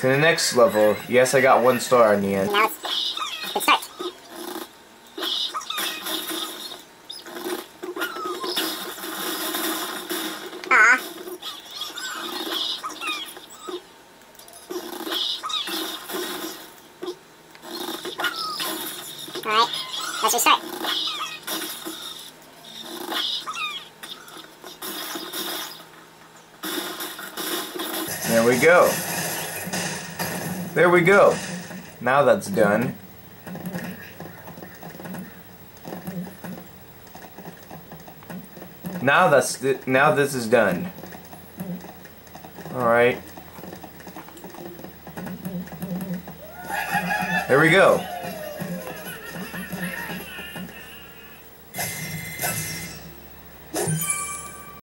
to the next level. Yes, I got one star in the end. Now it's, let's start. Alright, let's restart. There we go. There we go. Now that's done. Now that's th now this is done. All right. There we go.